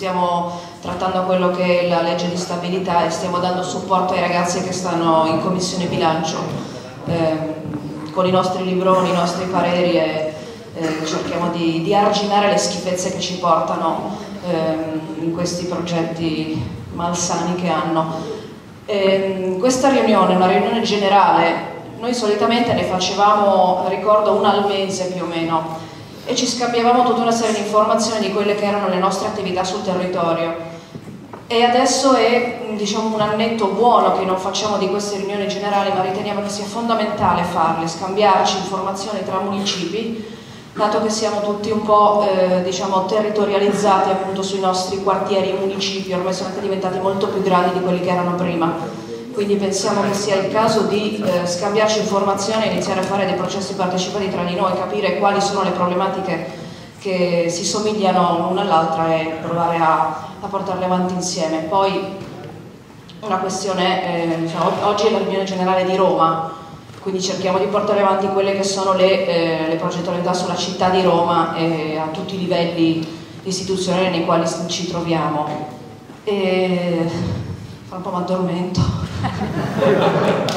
stiamo trattando quello che è la legge di stabilità e stiamo dando supporto ai ragazzi che stanno in commissione bilancio. Eh, con i nostri libroni, i nostri pareri e eh, cerchiamo di, di, arginare le schifezze che ci portano eh, in questi progetti malsani che hanno. Ehm, questa riunione, una riunione generale, noi solitamente ne facevamo, ricordo, una al mese più o meno, e ci scambiavamo tutta una serie di informazioni di quelle che erano le nostre attività sul territorio. E adesso è diciamo, un annetto buono che non facciamo di queste riunioni generali, ma riteniamo che sia fondamentale farle, scambiarci informazioni tra municipi, dato che siamo tutti un po' eh, diciamo, territorializzati appunto sui nostri quartieri, municipi, ormai sono anche diventati molto più grandi di quelli che erano prima quindi pensiamo che sia il caso di eh, scambiarci informazioni e iniziare a fare dei processi partecipati tra di noi, capire quali sono le problematiche che si somigliano l'una all'altra e provare a, a, portarle avanti insieme. Poi una questione, eh, diciamo, oggi è la riunione generale di Roma, quindi cerchiamo di portare avanti quelle che sono le, eh, le progettualità sulla città di Roma e a tutti i livelli istituzionali nei quali ci troviamo. E... Fra un po' mi addormento. Thank you.